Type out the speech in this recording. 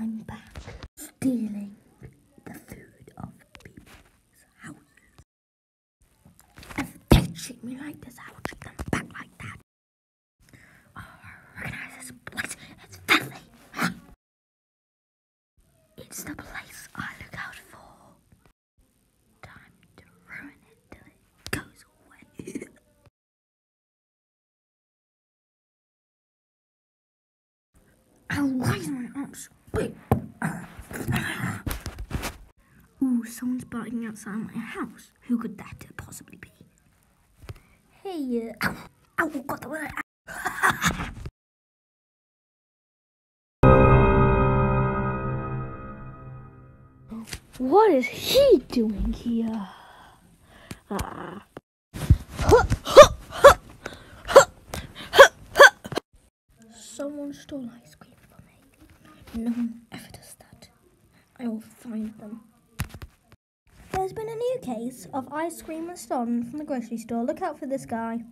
I'm back. Stealing the food of people's houses. If they treat me like this, I will treat them back like that. Oh, recognize this place. It's filthy. It's the place I look out for. Time to ruin it till it goes away. I'll raise my arms. Ooh, someone's barking outside my house. Who could that possibly be? Hey, uh, ow, ow, got the word. What is he doing here? Ah. Someone stole ice cream. No one ever does that. I will find them. There's been a new case of ice cream stolen from the grocery store. Look out for this guy.